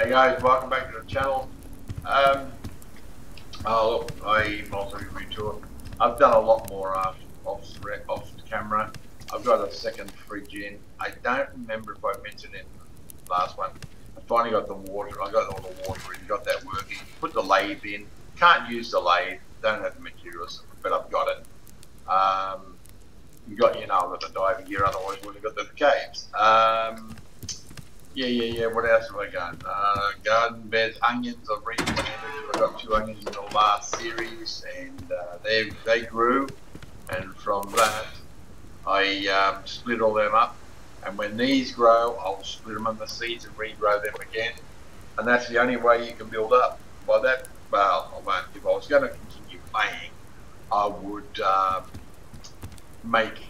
Hey guys, welcome back to the channel. Um, oh look, I also retour. I've done a lot more uh, off off camera. I've got a second fridge in. I don't remember if I mentioned it in the last one. I finally got the water. I got all the water in. Got that working. Put the lathe in. Can't use the lathe. Don't have the materials, but I've got it. Um, you got you know the diving gear. Otherwise, we would have got the caves. Um, yeah, yeah, yeah. What else have I got? Uh, garden beds, onions. I've replanted. I got two onions in the last series, and uh, they they grew. And from that, I um, split all them up. And when these grow, I'll split them in the seeds and regrow them again. And that's the only way you can build up. By that, well, I won't. If I was going to continue playing, I would um, make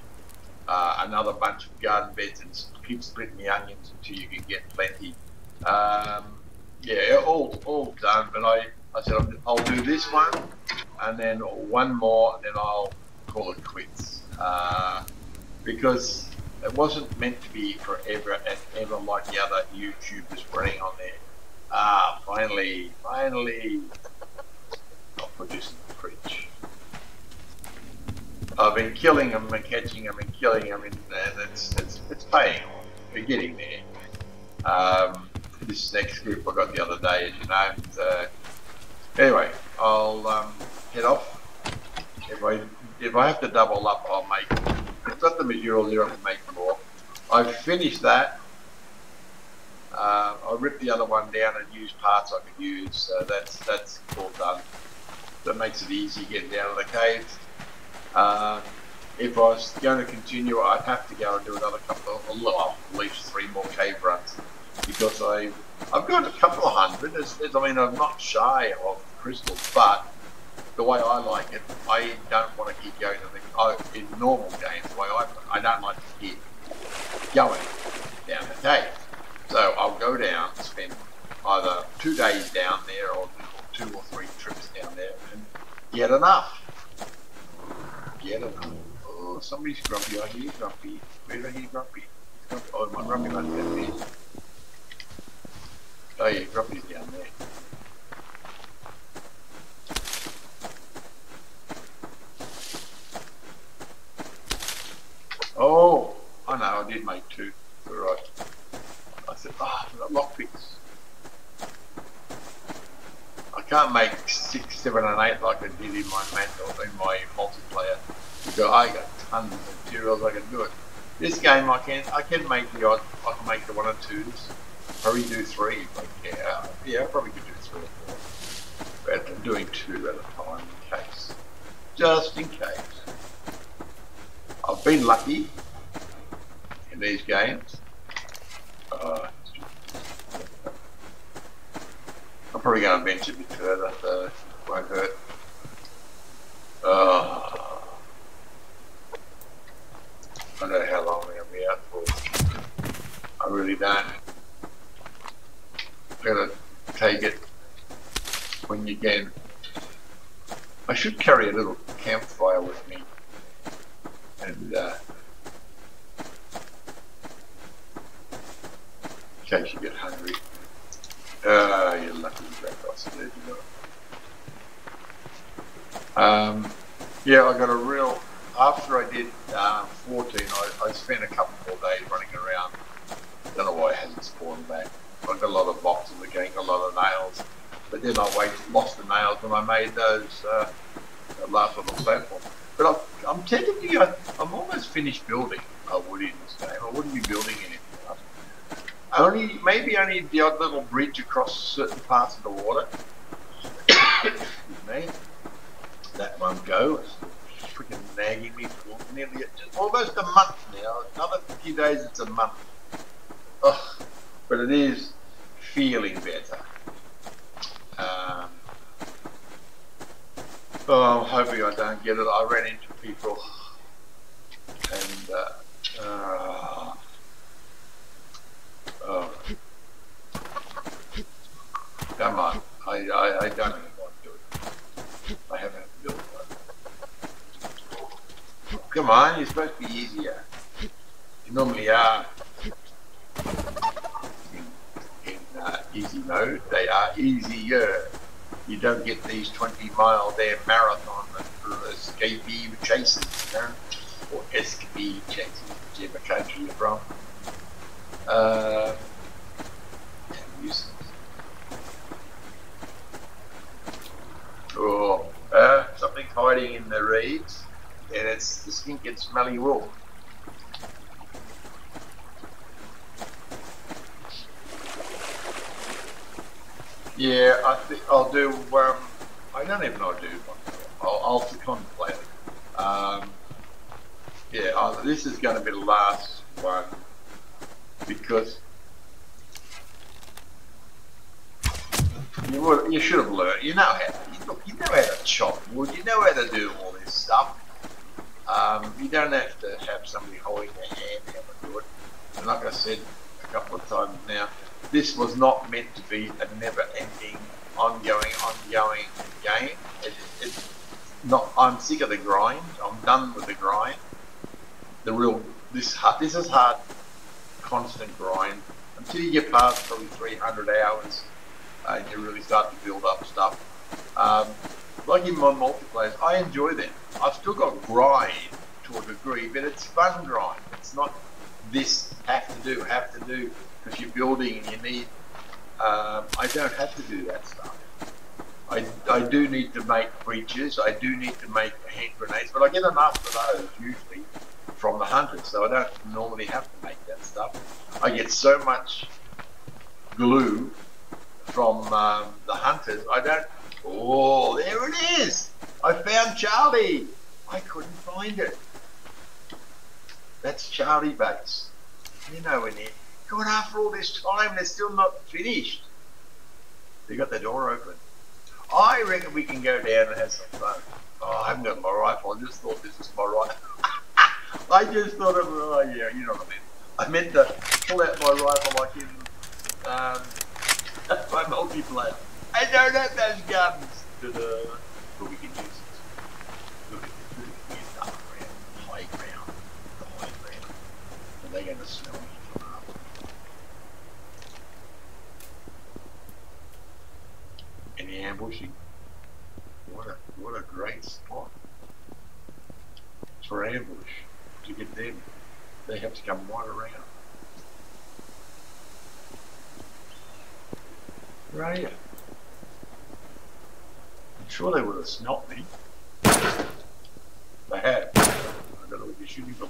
uh, another bunch of garden beds and keep splitting the onions until you can get plenty. Um, yeah, all all done. But I, I said I'll do this one, and then one more, and then I'll call it quits. Uh, because it wasn't meant to be forever and ever like the other YouTubers running on there. Ah, finally, finally, put this in the fridge. I've been killing them and catching them and killing them, and, and it's, it's, it's paying off. We're getting there. Um, this next group I got the other day, as you know. Anyway, I'll um, head off. If I if I have to double up, I'll make. I've got the material here. I can make more. I've finished that. Uh, I ripped the other one down and used parts I could use. So that's that's all done. That makes it easy getting down to the cave. Uh, if I was going to continue, I'd have to go and do another couple of, well, at least three more cave runs because I, I've got a couple of hundred. It's, it's, I mean, I'm not shy of crystals, but the way I like it, I don't want to keep going. I think I, in normal games, the way I, I don't like to keep going down the cave. So I'll go down, spend either two days down there or two or three trips down there and get enough. Get enough. Somebody's grumpy. I hear grumpy. Where do I hear grumpy? grumpy? Oh, my grumpy must be there. Oh yeah, grumpy's down there. Oh, I know, I did make two. You're right. I said, ah, oh, lockpicks. I can't make six, seven, and eight like I did in my manual, in my multiplayer. Because I got tons of materials I can do it. This game I can I can make the odd I can make the one or twos. Probably do three yeah. Yeah, I probably could do three or four. But I'm doing two at a time in case. Just in case. I've been lucky in these games. Uh, I'm probably going to venture a bit further, so it won't hurt. Uh, I don't know how long I'm going to be out for. I really don't. I'm going to take it when you can. I should carry a little campfire with me. And, uh, in case you get hungry. Ah, uh, you're lucky you got lots of you know. Um, yeah, I got a real after I did um, 14, I, I, spent a couple more days running around. Don't know why it hasn't spawned back. I got a lot of boxes again, a lot of nails. But then I wait, lost the nails when I made those uh, last little platform. But I'm, I'm technically, I, I'm almost finished building a I wouldn't be building anything else. Only, maybe only the odd little bridge across certain parts of the water. Excuse me. That won't go freaking nagging me for nearly almost a month now. Another few days, it's a month. Ugh. But it is feeling better. Um, oh, I'm hoping I don't get it. I ran into people and uh, uh, oh, come on. I, I, I don't even want to do it. I haven't built Come on, you're supposed to be easier. You normally are in, in, uh, easy mode. They are easier. You don't get these 20 mile there marathon escapee chases, you? Or escapee chases, whichever country you're from. Uh. Oh, uh, something's hiding in the reeds, and it's the stinking smelly wolf. Yeah, I think I'll do. Um, I don't even know I'll do. I'll, I'll contemplate it. Um, yeah, I, this is going to be the last one because you you should have learned. You know how you, you know how to chop wood. You know how to do all this stuff. Um, you don't have to have somebody holding their hand how to do it. And like I said a couple of times now, this was not meant to be a never-ending, ongoing, ongoing game. It, not. I'm sick of the grind. I'm done with the grind. The real this this is hard, constant grind until you get past probably 300 hours uh, and you really start to build up stuff. Um, like in my multiplayers, I enjoy them. I've still got grind to a degree, but it's fun grind. It's not this have to do, have to do because you're building and you need. Um, I don't have to do that stuff. I, I do need to make breaches, I do need to make hand grenades, but I get enough of those usually from the hunters, so I don't normally have to make that stuff. I get so much glue from um, the hunters, I don't. Oh, there it is! I found Charlie! I couldn't find it. That's Charlie Base. You know, when they're going after all this time, they're still not finished. They got the door open. I reckon we can go down and have some fun. Oh, I haven't got my rifle. I just thought this was my rifle. I just thought was, oh yeah, you know what I mean. I meant to pull out my rifle like in um, my multiplayer. I don't have those guns. Ta-da. But we can use it. Look at this. Look at the high ground. The high ground. Are they going to smell me? Any ambushing? What a what a great spot for ambush to get them. They have to come right around. Right. I'm sure they would have smelt me. They had. I don't know where they're shooting from.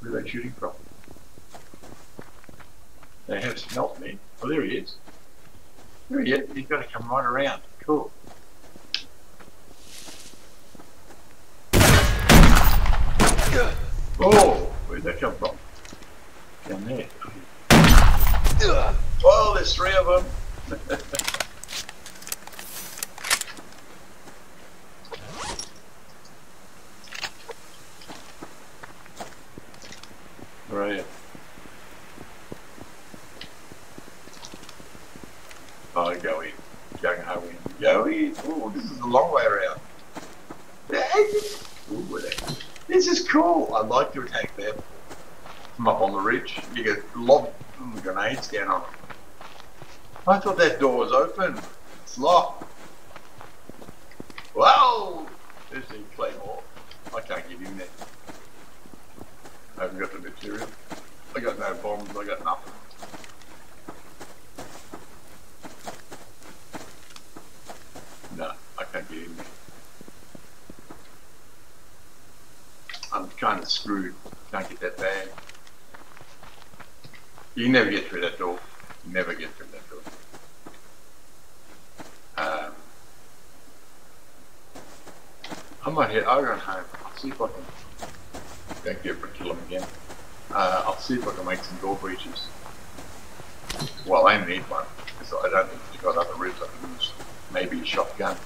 Where are they shooting from? They have smelt me. Oh, there he is. There he is. He's got to come right around. Cool. Oh, where'd that come from? Down there. Well, there's three of them. right. Oh, go in. Ho in. Go in. Oh, this is a long way around. This is cool. I'd like to attack them. From up on the ridge. You get lob grenades down on. I thought that door was open. It's locked. Wow! There's the claymore. I can't get in there. I haven't got the material. I got no bombs, I got nothing. No, I can't get in there. I'm kind of screwed. Can't get that bag. You never get through that door. You never get through that door. Um, I might hit. I'll run home. I'll see if I can. Don't get for kill him again. Uh, I'll see if I can make some door breaches. Well, I need one because I don't think he's got other ribs I can use. Maybe a shotgun.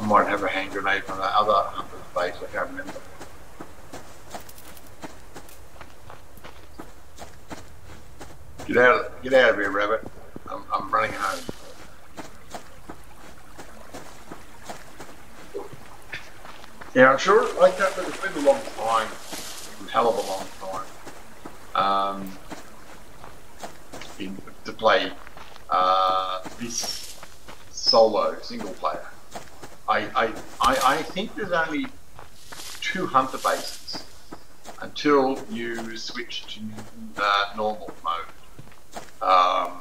I might have a hand grenade from that other hunter's base. I can't remember. Get out! Get out of here, rabbit! I'm, I'm running home. Yeah, I'm sure. Like that, but it's been a long time, a hell of a long time. Um, in, to play uh, this solo single player. I, I, I, I think there's only two hunter bases until you switch to uh, normal mode. Um,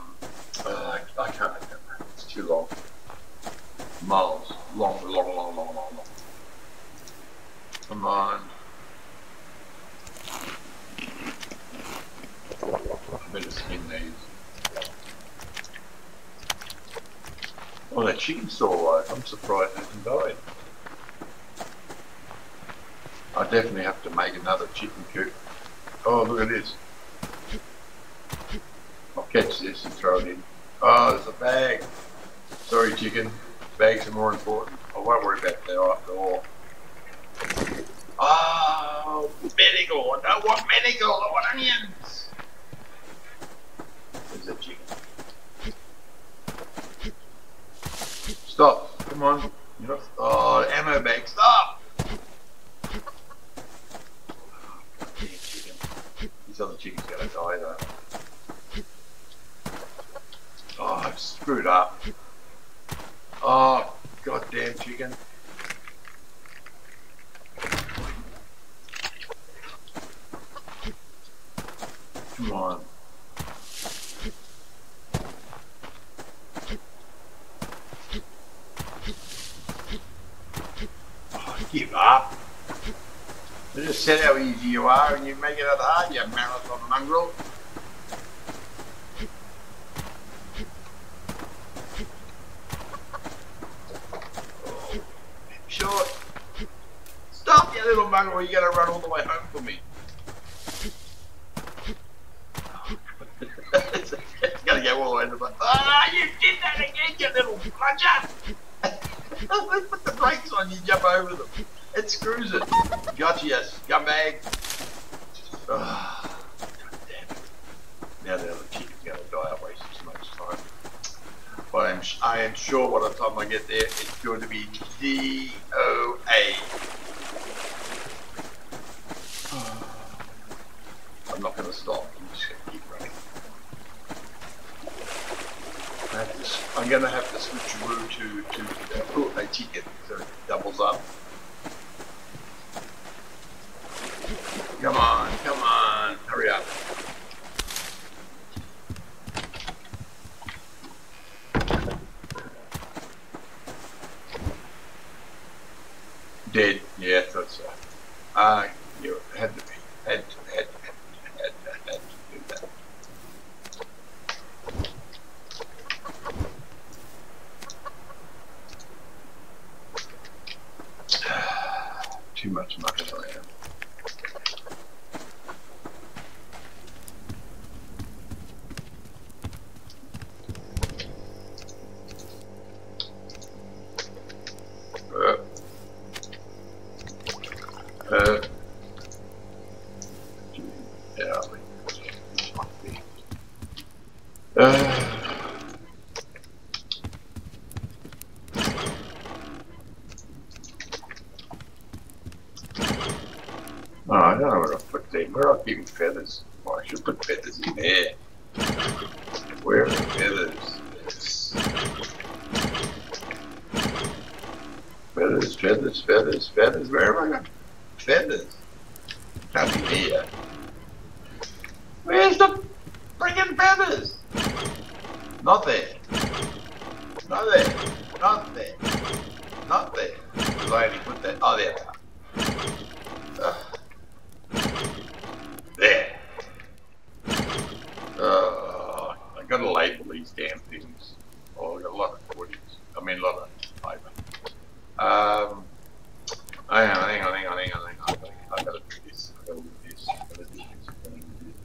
uh, I can't remember. It's too long. Miles. Long, long, long, long, long, long. Come on. I better spin these. Oh, that chicken's still alive. I'm surprised it hasn't died. I definitely have to make another chicken coop. Oh, look at this. I'll catch this and throw it in. Oh, there's a bag. Sorry, chicken. Bags are more important. I won't worry about that after all. Oh, medical. I don't want medical. I want onions. There's a chicken. Stop. Come on. You're not, oh, ammo bag. Stop. Damn chicken. This other chicken's gonna die though. Oh, I've screwed up. Oh, goddamn chicken. Come on. Oh, give up. I just said how easy you are and you make it out hard, you marathon mongrel. Short. You little mongrel, you gotta run all the way home for me. it's gotta go all the way to the Ah, you did that again, you little bludger! Let's put the brakes on, you jump over them. It screws it. Gotcha, you scumbag. Ah, God damn it. Now the other chicken's gonna die, I wasted so much time. But I'm, I am sure by the time I get there, it's going to be D-O-A. I'm not going to stop. I'm just going to keep running. I have to s- I'm going to have to switch route to, to uh, put a ticket so it doubles up. Come on, come on, hurry up. Dead, yeah, that's so. Uh, you had to be, had to, had, had, had, had, had to do that. Too much mucking around. Uh, uh, yeah, uh, Oh, I don't know where I put them. Where are keeping feathers? Well, I should put feathers in there. Where are the feathers? Feathers, feathers, feathers, feathers. Where have I feathers? Can't be here. Where's the friggin' feathers? Not there. Not there. Not there. Not there. 'Cause I only put that. Oh, there. they are. Ugh. There. Uh, I gotta label these damn things. Oh, I got a lot of footage. I mean, a lot of paper. Um, hang on, hang on, hang on, hang on, hang on. I gotta do this. I gotta do this. I gotta do this. I gotta do this.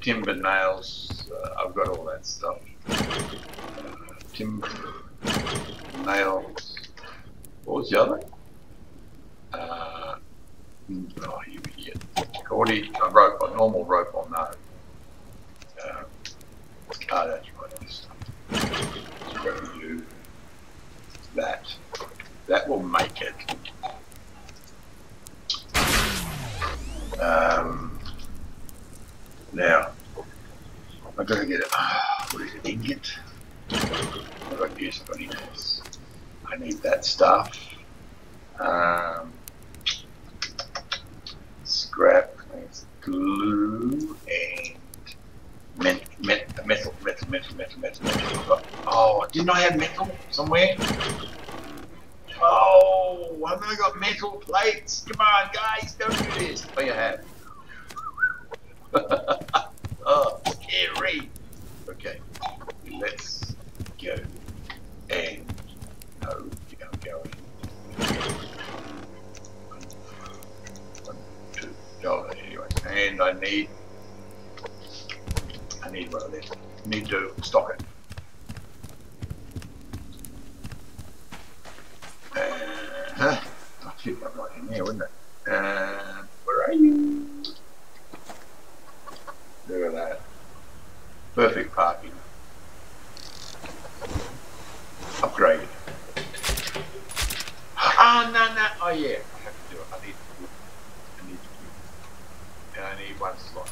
Timber nails. Uh, I've got all that stuff. Uh, timber nails. What was the other? Uh, oh, you idiot. Gordy, a rope, a normal rope I'll know. Um, ah, that's right. This stuff. Let's go to do that. That will make it. Um, now, I gotta get it. Ah, what is it? Ingot. I got use. I got need this. I need that stuff. Um, scrap, glue, and met, met, metal, metal, metal, metal, metal, metal. Oh, didn't I have metal somewhere? Oh, haven't I got metal plates? Come on, guys, don't do this. Oh, you have. oh, scary. Okay, let's go. And, oh, I'm going. One, two, oh, anyway. And I need, I need one of these. Need to stock it. Uh, I think I'm right in there, wouldn't it? Uh, where are you? That. Perfect parking. Upgraded. Ah, no, no. Oh, yeah. I have to do it. I need to I need to And I need one slot.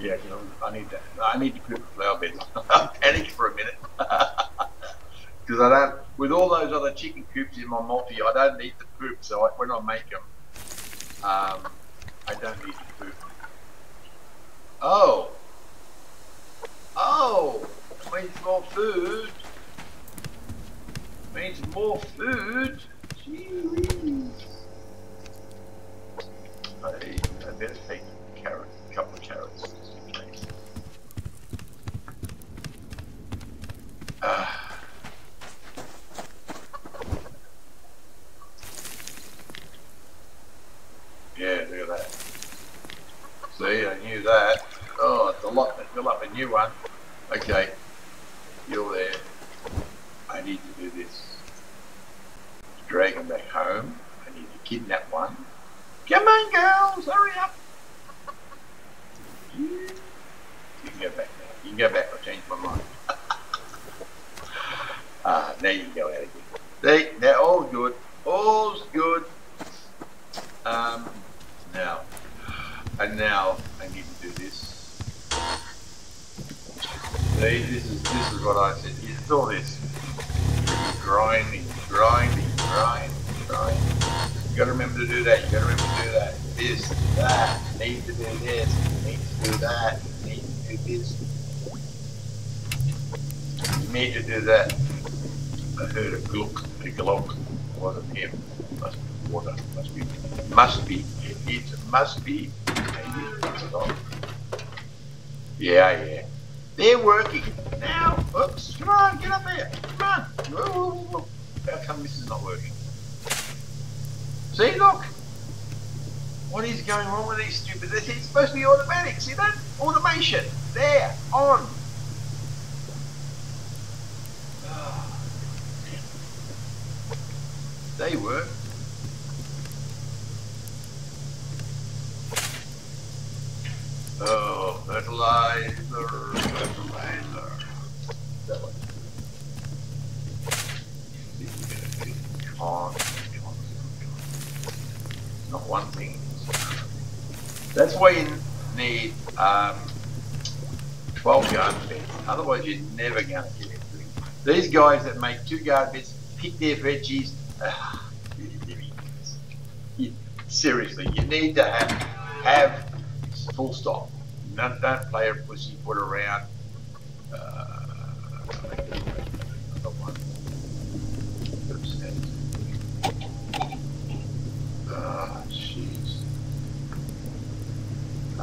Yeah, I need that. I need to put a flower bed. I panicked for a minute. Because I don't, with all those other chicken coops in my multi, I don't need the poop. So I, when I make them, um, I don't need the. Oh. Oh. Means more food. Means more food. Jeez. I, I better take a carrot, a couple of carrots just in case. Ah. Yeah, look at that. See, I knew that. Oh, it's a lot. Fill up a new one. Okay, you're there. I need to do this. Drag him back home. I need to kidnap one. Come on, girls, hurry up. You can go back now. You can go back. I changed my mind. Ah, uh, now you can go out again. They, they're all good. All's good. Um, now, and now I need to do this. See, this is this is what I said. You saw this grinding, grinding, grinding, grinding. You gotta remember to do that. You gotta remember to do that. This, that. Need to do this. Need to do that. Need to do this. You need to do that. I heard a gluck, a glock. Wasn't him. Must be water. Must be. Must be. It must be. Yeah, yeah. They're working. Now, oops, come on, get up here. Come on. Whoa, whoa, whoa. How come this is not working? See, look. What is going wrong with these stupid? It's supposed to be automatic. See that? Automation. There. On. Ah. They work. Oh, fertilizer, fertilizer. That one. Con, con, Not one thing. That's why you need um, 12 garden beds. Otherwise, you're never going to get anything. These guys that make two garden beds pick their veggies. Uh, seriously, you need to have have full stop. Don't, don't play a pussyfoot around. Uh, another one. Ah, jeez.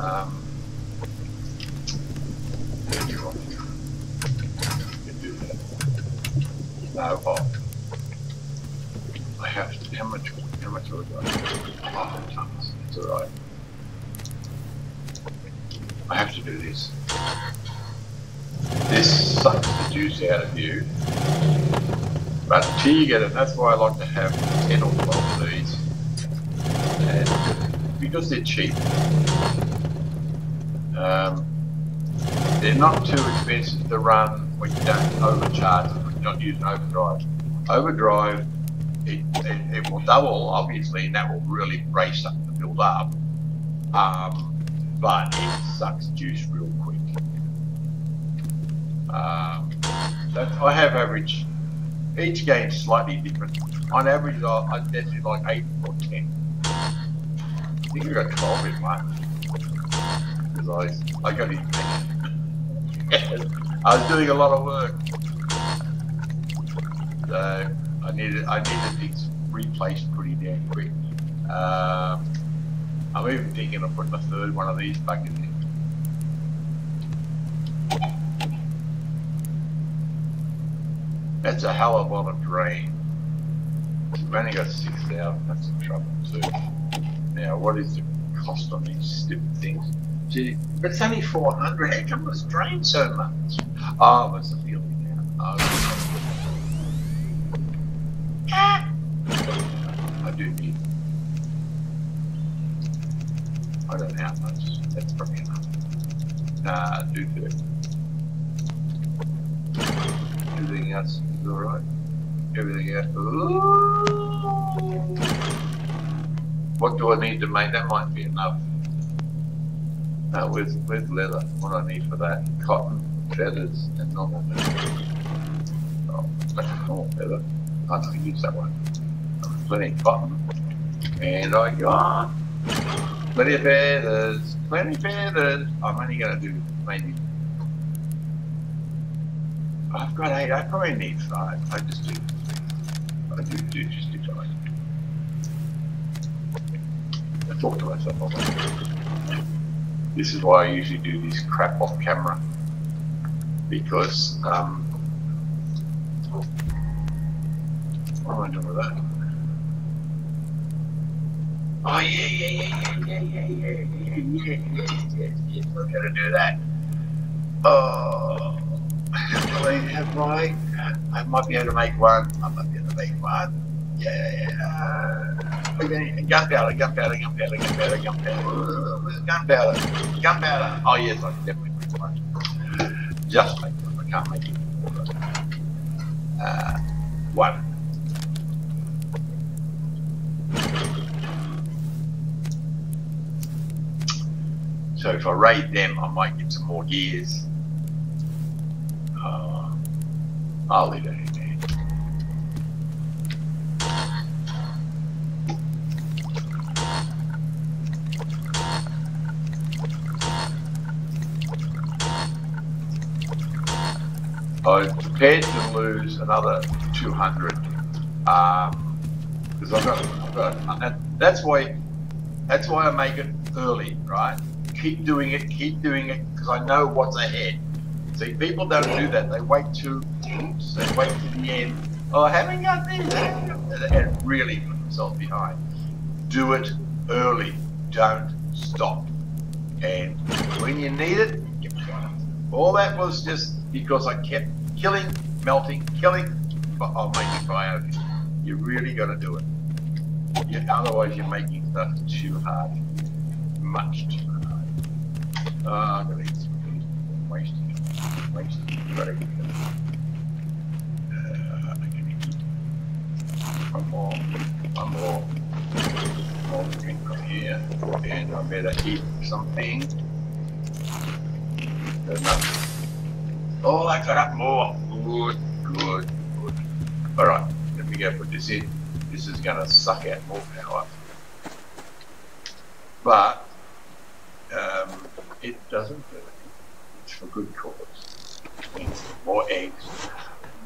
Um, no, oh. I have to, how much, how much have I got? It's alright. I have to do this. This sucks the juice out of you. But until you get it, that's why I like to have 10 or 12 of these. And because they're cheap. Um, they're not too expensive to run when you don't overcharge them, when you're not using overdrive. Overdrive, it, it, it will double, obviously, and that will really race up the build up. Um, but it sucks juice real quick. That I have average. Each game's slightly different. On average, I, I definitely like eight or ten. I think I got twelve in one. Because I, I got it. I was doing a lot of work, so I needed I needed things replaced pretty damn quick. Um, I'm even thinking of putting a third one of these back in. there. That's a hell of a lot of drain. We've only got 6,000, that's in trouble too. Now, what is the cost on these stupid things? But it's only 400, how come it's drained so much? Oh, it's the fielding now. Oh, ah. I do need. I don't know how much. That's probably enough. Nah, do it. Everything else is alright. Everything else. Ooh. What do I need to make? That might be enough. Now, with with leather, what I need for that? Cotton, feathers, and normal. Oh, normal feather. I don't use that one. Plenty of cotton. And I got plenty of feathers. Plenty of feathers. I'm only going to do maybe I've got eight. I probably need five. I just do. I do, do just do five. I talk to myself all This is why I usually do this crap off camera. Because, um, what am I doing with that? Oh yeah, yeah, yeah, yeah, yeah, yeah, yeah, yeah, yeah, yeah, yeah. We're gonna do that. Oh. I have right? I might be able to make one. I might be able to make one. Yeah. Gunpowder, gunpowder, gunpowder, gunpowder, gunpowder. Gunpowder. Gunpowder. Oh yes, I can definitely make one. Just make one. I can't make it. Uh, one. So if I raid them, I might get some more gears. Uh, I'll leave it I'm prepared to lose another 200 um, because I've got, I've got, that's why, that's why I make it early, right? Keep doing it, keep doing it, because I know what's ahead. See, people don't do that. They wait to, they wait to the end. Oh, I haven't got this, and really put themselves behind. Do it early. Don't stop. And when you need it. All that was just because I kept killing, melting, killing, but I'm making fire. You really got to do it. You, otherwise, you're making stuff too hard. Much too hard. Oh, I'm going to eat some wasting place very good. Uh, I can eat one more, one more, more drink from here, and I better eat something. Enough. Oh, I got up more. Good, good, good. All right, let me go put this in. This is going to suck out more power. But um, it doesn't hurt. It's for good cause more eggs,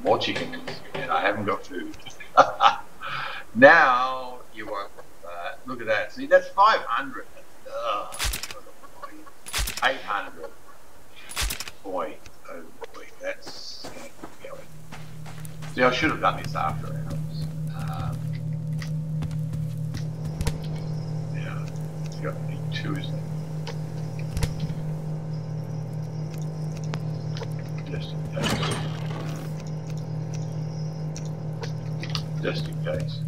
more chickens, and I haven't got food. now you want uh, look at that. See, that's 500. Ugh. 800. Boy, oh boy, that's going. See, I should have done this after hours. Um, yeah, it's got two, isn't it? just in case. Just in case.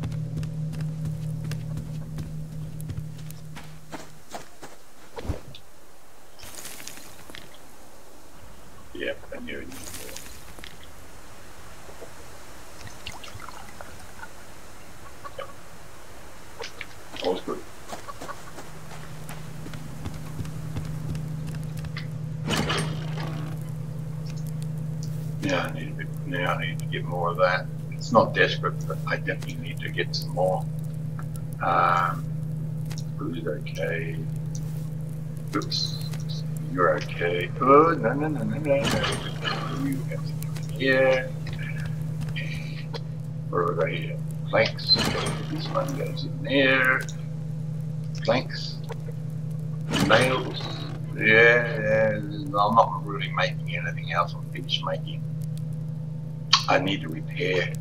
Yeah, I knew it. All's good. Now I need a bit, now I need to get more of that. It's not desperate, but I definitely need to get some more. Um, food okay. Oops. You're okay. Oh, no, no, no, no, no. You have to come here. Where are they here? Planks. This one goes in there. Planks. Nails. Yeah, I'm not really making anything else. I'm finished making. I need to repair.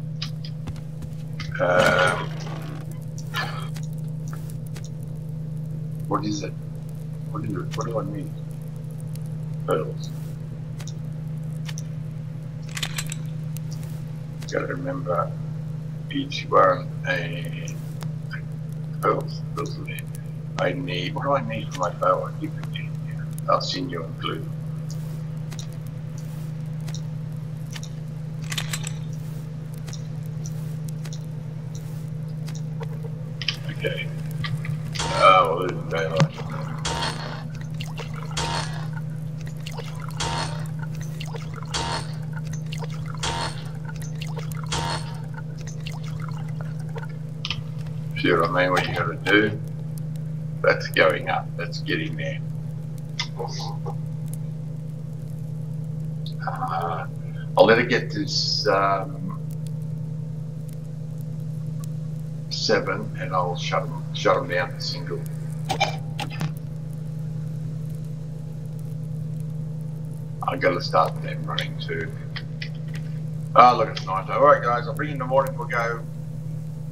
Um, what is it? What it? What do I need? Pearls. Gotta remember each one a pearls. Pearls. I need. What do I need for my bow? I. I'll send you and glue. Oh. See what I mean? What you gotta do? That's going up. That's getting there. Uh, I'll let it get to um, seven, and I'll shut them shut them down single. I got to start them running too. Ah, look, it's night. All right, guys. I'll bring in the morning. We'll go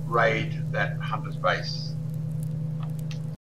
raid that hunter's base.